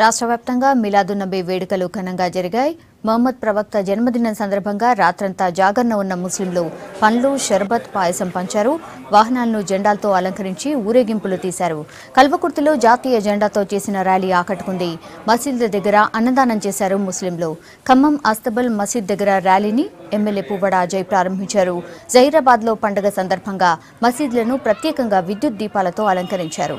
రాష్ట్ర వ్యాప్తంగా మిలాదున్నబీ వేడుకలు ఘనంగా జరిగాయి. మహమ్మద్ ప్రవక్త జన్మదినం సందర్భంగా రాత్రంతా జాగరణ ఉన్న ముస్లింలు పండ్లు షర్బత్ పాయసం పంచారు. వాహనాలను జెండాలతో అలంకరించి ఊరేగింపులు తీశారు. కల్వకుర్తిలో జాతీయ జెండాతో చేసిన ర్యాలీ ఆకట్టుకుంది. మసీదు దగ్గర అన్నదానం చేశారు ముస్లింలు. ఖమ్మం అస్తబల్ మసీద్ దగ్గర ర్యాలీని ఎమ్మెల్యే పువ్వడ అజయ్ ప్రారంభించారు. జహీరాబాద్లో పండుగ సందర్భంగా మసీదులను ప్రత్యేకంగా విద్యుత్ దీపాలతో అలంకరించారు.